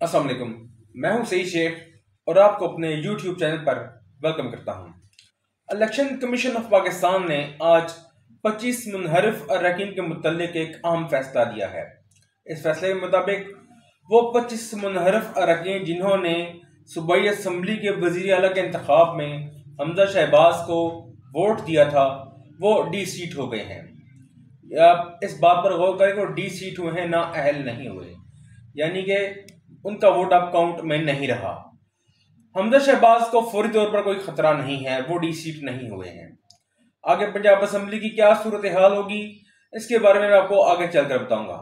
वालेकुम। मैं हूँ सई शेख और आपको अपने यूट्यूब चैनल पर वेलकम करता हूँ। इलेक्शन कमीशन ऑफ़ पाकिस्तान ने आज 25 मुनहरफ अरकान के मुतलक एक अहम फैसला दिया है। इस फैसले के मुताबिक वो 25 मुनहरफ अरकान जिन्होंने सूबाई असम्बली के वज़ीर अला के इंतखब में हमजा शहबाज को वोट दिया था, वो डी सीट हो गए हैं। आप इस बात पर गौर करें कि वो डी सीट हुए हैं, ना अहल नहीं हुए। यानी कि उनका वोट अब काउंट में नहीं रहा। हमजा शहबाज को फौरी तौर पर कोई खतरा नहीं है, वो डी सीट नहीं हुए हैं। आगे पंजाब असम्बली की क्या सूरत हाल होगी, इसके बारे में मैं आपको आगे चलकर बताऊँगा।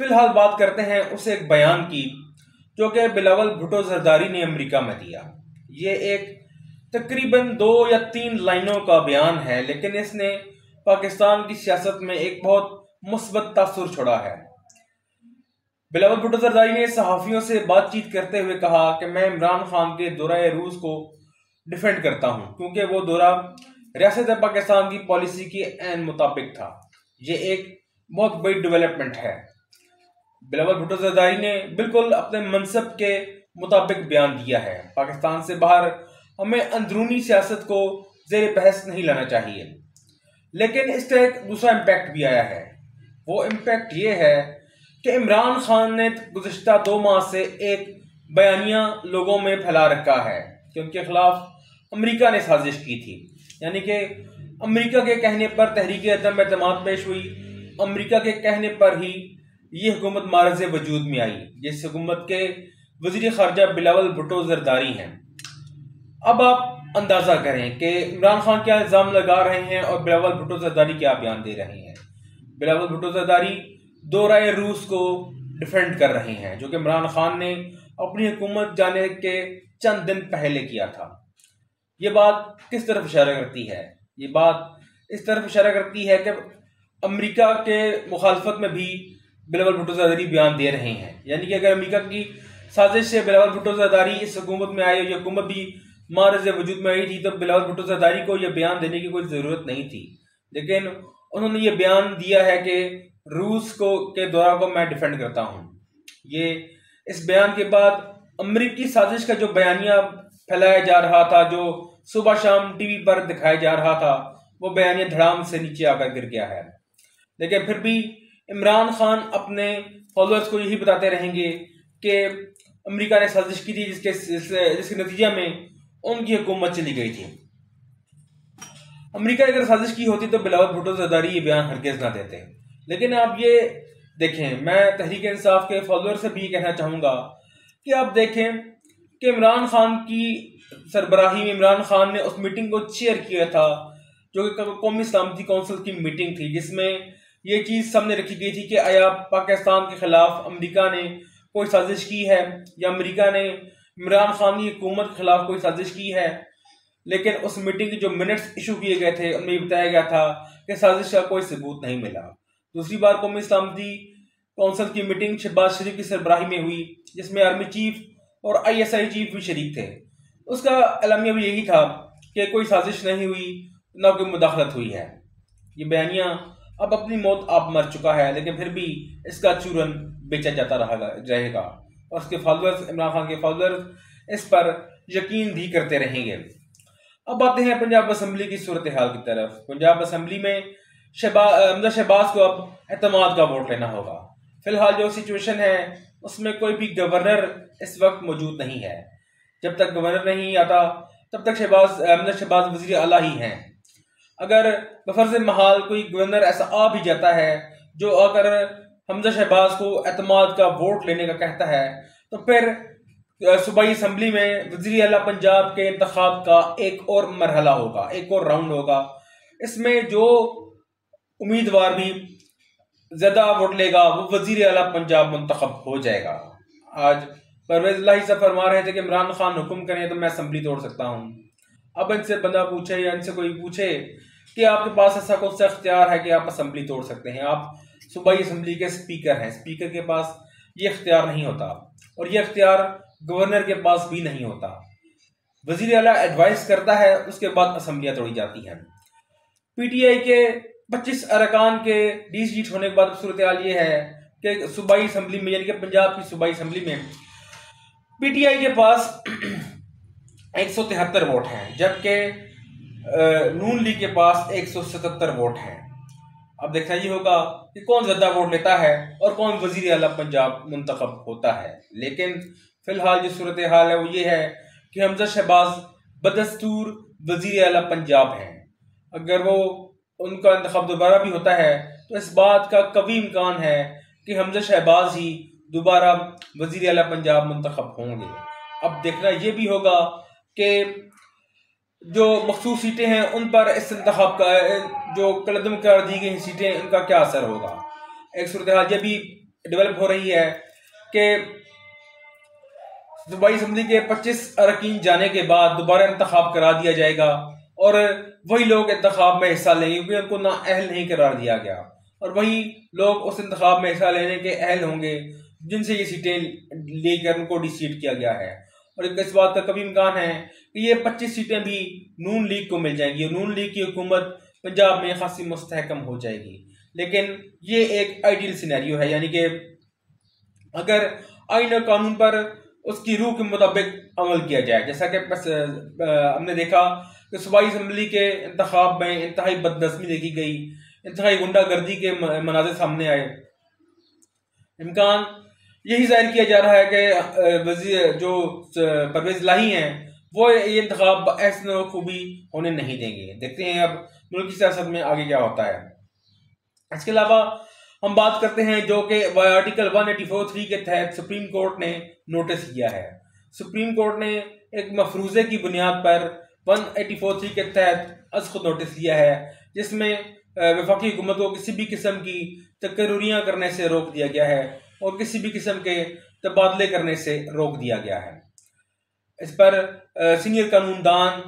फ़िलहाल बात करते हैं उस एक बयान की, जो कि बिलावल भुटो जरदारी ने अमेरिका में दिया। ये एक तकरीबन दो या तीन लाइनों का बयान है, लेकिन इसने पाकिस्तान की सियासत में एक बहुत मुस्बत तासुर छोड़ा है। बिलावल भुट्टो जरदारी ने सहाफ़ियों से बातचीत करते हुए कहा कि मैं इमरान खान के दौरा रूस को डिफेंड करता हूँ, क्योंकि वो दौरा रियासत पाकिस्तान की पॉलिसी के एन मुताबिक था। ये एक बहुत बड़ी डेवलपमेंट है। बिलावल भुट्टो जरदारी ने बिल्कुल अपने मनसब के मुताबिक बयान दिया है। पाकिस्तान से बाहर हमें अंदरूनी सियासत को जेर बहस नहीं लाना चाहिए। लेकिन इसका एक दूसरा इम्पैक्ट भी आया है। वो इम्पैक्ट ये है कि इमरान खान ने गुजशत दो माह से एक बयानिया लोगों में फैला रखा है कि उनके खिलाफ अमेरिका ने साजिश की थी। यानी कि अमेरिका के कहने पर तहरीक अदम अतमाद पेश हुई। अमेरिका के कहने पर ही ये हुकूमत मारज वजूद में आई, जिस हुकूमत के वज़ीर खारजा बिलावल भुटो जरदारी हैं। अब आप अंदाज़ा करें कि इमरान खान क्या इल्ज़ाम लगा रहे हैं और बिलावल भुटो जरदारी क्या बयान दे रहे हैं। बिलावल भुटो जरदारी दो राय रूस को डिफेंड कर रहे हैं, जो कि इमरान खान ने अपनी हुकूमत जाने के चंद दिन पहले किया था। ये बात किस तरफ़ इशारा करती है? ये बात इस तरफ़ इशारा करती है कि अमेरिका के मुखालफत में भी बिलावल भुट्टो जरदारी बयान दे रहे हैं। यानी कि अगर अमेरिका की साजिश से बिलावल भुट्टो जरदारी इस हुकूमत में आए ये हुकूमत भी मारज वजूद में आई थी तो बिलावल भुट्टो जरदारी को यह बयान देने की कोई ज़रूरत नहीं थी। लेकिन उन्होंने ये बयान दिया है कि रूस को, के दौरा को मैं डिफेंड करता हूँ। ये, इस बयान के बाद अमरीकी साजिश का जो बयानिया फैलाया जा रहा था, जो सुबह शाम टीवी पर दिखाया जा रहा था, वो बयानिया धड़ाम से नीचे आकर गिर गया है। लेकिन फिर भी इमरान खान अपने फॉलोअर्स को यही बताते रहेंगे कि अमेरिका ने साजिश की थी, जिसके जिसके नतीजे में उनकी हुकूमत चली गई थी। अमेरिका अगर साजिश की होती तो बिलावत भुट्टो जरदारी ये बयान हरगिज ना देते। लेकिन आप ये देखें, मैं तहरीक इंसाफ के फॉलोअर से भी कहना चाहूँगा कि आप देखें कि इमरान खान की सरबराही में इमरान खान ने उस मीटिंग को चेयर किया था, जो कि कौमी सलामती कौंसिल की मीटिंग थी, जिसमें ये चीज़ सामने रखी गई थी कि आया पाकिस्तान के खिलाफ अमेरिका ने कोई साजिश की है, या अमेरिका ने इमरान खान की हुकूमत के खिलाफ कोई साजिश की है। लेकिन उस मीटिंग के जो मिनट्स इशू किए गए थे, उनमें बताया गया था कि साजिश का कोई सबूत नहीं मिला। दूसरी बार कौमी सलामती कौंसिल की मीटिंग शहबाज शरीफ की सरबराही में हुई, जिसमें आर्मी चीफ और आईएसआई चीफ भी शरीक थे। उसका अलमिया भी यही था कि कोई साजिश नहीं हुई, ना कोई मुदाखलत हुई है। ये बयानिया अब अपनी मौत आप मर चुका है, लेकिन फिर भी इसका चूरन बेचा जाता रहा रहेगा। और उसके फॉलोअर्स, इमरान खान के फॉलोअर्स इस पर यकीन भी करते रहेंगे। अब आते हैं पंजाब असम्बली की सूरत हाल की तरफ़। पंजाब असम्बली में शहबाज शहबाज को अब एतमाद का वोट लेना होगा। फ़िलहाल जो सिचुएशन है, उसमें कोई भी गवर्नर इस वक्त मौजूद नहीं है। जब तक गवर्नर नहीं आता, तब तक शहबाज अहमद शहबाज वजी अला ही हैं। अगर बफरज महाल कोई गवर्नर ऐसा आ भी जाता है, जो अगर हमजा शहबाज को एतमाद का वोट लेने का कहता है तो फिर सूबाई असम्बली में वजी अला पंजाब के इंतखब का एक और मरहला होगा, एक और राउंड होगा। इसमें जो उम्मीदवार भी ज़्यादा वोट लेगा, वो वज़ीर अला पंजाब मंतखब हो जाएगा। आज परवेज अल्लाह से फरमा रहे थे कि इमरान खान हुक्म करें तो मैं असम्बली तोड़ सकता हूँ। अब इनसे बंदा पूछे या इनसे कोई पूछे कि आपके पास ऐसा कौन सा अख्तियार है कि आप असम्बली तोड़ सकते हैं? आप सूबाई असम्बली के स्पीकर हैं, स्पीकर के पास ये अख्तियार नहीं होता और ये अख्तियार गवर्नर के पास भी नहीं होता। वज़ीर अला एडवाइस करता है, उसके बाद असम्बलियाँ तोड़ी जाती हैं। पीटीआई के पच्चीस अरकान के डी सीट होने के बाद सूरत हाल ये है कि सूबाई असम्बली में, यानी कि पंजाब की सूबाई असम्बली में पीटीआई के पास एक सौ तिहत्तर वोट हैं, जबकि नून लीग के पास एक सौ सतहत्तर वोट हैं। अब देखना ये होगा कि कौन ज़्यादा वोट लेता है और कौन वज़ीर अला पंजाब मुंतखब होता है। लेकिन फ़िलहाल जो सूरत हाल है वो ये है कि हमजा शहबाज बदस्तूर वज़ीर अला पंजाब हैं। अगर वो उनका इंतखब दोबारा भी होता है तो इस बात का कभी इम्कान है कि हमजा शहबाज ही दोबारा वज़ीर अला पंजाब मंतखब होंगे। अब देखना ये भी होगा कि जो मखसूस सीटें हैं, उन पर इस इंतखब का, जो कलदम कर दी गई सीटें उनका क्या असर होगा? एक सूरत हाल भी डेवलप हो रही है कि दुबई असम्बली के 25 अरकान जाने के बाद दोबारा इंतखब करा दिया जाएगा। और वही लोग इंतखब में हिस्सा लेंगे क्योंकि उनको ना अहल नहीं करार दिया गया। और वही लोग उस इंतखब में हिस्सा लेने के अहल होंगे, जिनसे ये सीटें लेकर उनको डिसीट किया गया है। और इस बात का कभी इम्कान है कि ये 25 सीटें भी नून लीग को मिल जाएँगी नून लीग की हुकूमत पंजाब में खासी मुस्तहकम हो जाएगी। लेकिन ये एक आइडियल सिनेरियो है, यानी कि अगर आइन और कानून पर उसकी रूह के मुताबिक अमल किया जाए। जैसा कि हमने देखा कि सूबाई असम्बली के इंतखब में इंतहाई बदनजमी देखी गई, इंतहाई गुंडागर्दी के मनाजे सामने आए। इम्कान यही ज़ाहिर किया जा रहा है कि वज़ीर जो परवेज लाही हैं, वो ये इंतखब ऐसे खूबी होने नहीं देंगे। देखते हैं अब मुल्क की सियासत में आगे क्या होता है। इसके अलावा हम बात करते हैं जो कि आर्टिकल 184 थ्री के तहत सुप्रीम कोर्ट ने नोटिस किया है। सुप्रीम कोर्ट ने एक मफरूजे की बुनियाद पर 184 थ्री के तहत अज खुद नोटिस लिया है, जिसमें वफाकी हुकूमत को किसी भी किस्म की तकरूरियाँ करने से रोक दिया गया है और किसी भी किस्म के तबादले करने से रोक दिया गया है। इस पर सीनियर कानूनदान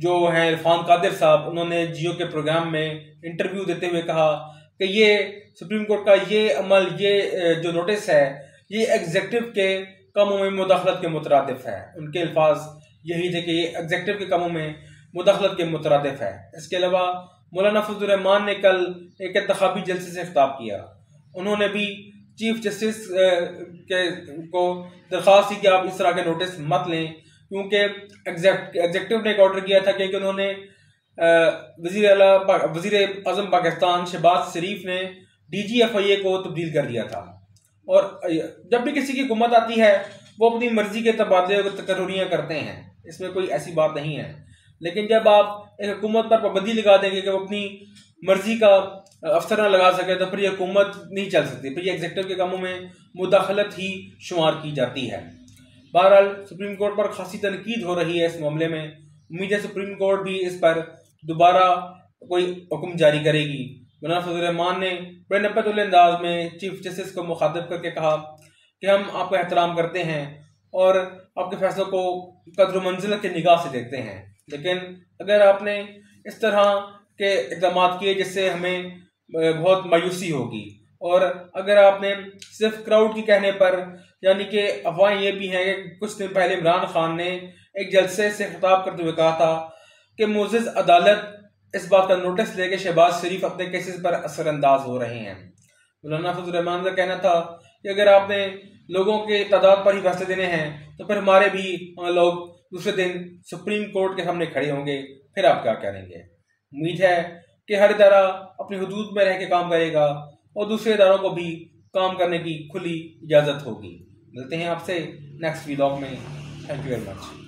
जो हैं इरफान कादिर साहब, उन्होंने जियो के प्रोग्राम में इंटरव्यू देते हुए कहा कि ये, सुप्रीम कोर्ट का ये अमल, ये जो नोटिस है ये एग्जेक्टिव के कमों में मुदाखलत के मुतरदफ है। उनके अल्फाज यही थे कि ये एग्जेक्टिव के कमों में मुदाखलत के मुतरदफ है। इसके अलावा मौलाना फजलरहमान ने कल एक इंतबी जलसे से खिताब किया। उन्होंने भी चीफ जस्टिस के, को दरख्वास्त की कि आप इस तरह के नोटिस मत लें, क्योंकि एग्जेक्टिव ने एक ऑर्डर किया था क्योंकि उन्होंने वज़ीर अला वज़ीर अजम पाकिस्तान शहबाज शरीफ ने डी जी एफ़ आई ए को तब्दील कर दिया था। और जब भी किसी की हुकूमत आती है, वो अपनी मर्ज़ी के तबादले और तकरूरियाँ करते हैं। इसमें कोई ऐसी बात नहीं है। लेकिन जब आप एक हुकूमत पर पाबंदी लगा देंगे कि वो अपनी मर्ज़ी का अफसर ना लगा सके तो फिर ये हुकूमत नहीं चल सकती। फिर एग्जेक्टिव के कामों में मुदाखलत ही शुमार की जाती है। बहरहाल, सुप्रीम कोर्ट पर खासी तनकीद हो रही है इस मामले में। उम्मीद है सुप्रीम कोर्ट भी इस पर दोबारा कोई हुक्म जारी करेगी। मौलाना फजलरहमान ने बड़े नपत अंदाज में चीफ जस्टिस को मुखातब करके कहा कि हम आपका एहतराम करते हैं और आपके फैसलों को कदर मंजिल के निगाह से देखते हैं। लेकिन अगर आपने इस तरह के इकदाम किए जिससे हमें बहुत मायूसी होगी और अगर आपने सिर्फ़ क्राउड के कहने पर, यानी कि अफवाहें ये भी हैं कि कुछ दिन पहले इमरान खान ने एक जलसे से खिताब करते हुए कहा था कि मोजिज अदालत इस बात का नोटिस लेके शहबाज शरीफ अपने केसेस पर असरअंदाज हो रहे हैं। मौलाना फजलरहमान का कहना था कि अगर आपने लोगों के तादाद पर ही फैसले देने हैं तो फिर हमारे भी लोग दूसरे दिन सुप्रीम कोर्ट के सामने खड़े होंगे, फिर आप क्या करेंगे? उम्मीद है कि हर इदारा अपनी हदूद में रह के काम करेगा और दूसरे इदारों को भी काम करने की खुली इजाज़त होगी। मिलते हैं आपसे नेक्स्ट वीलॉग में। Thank you very much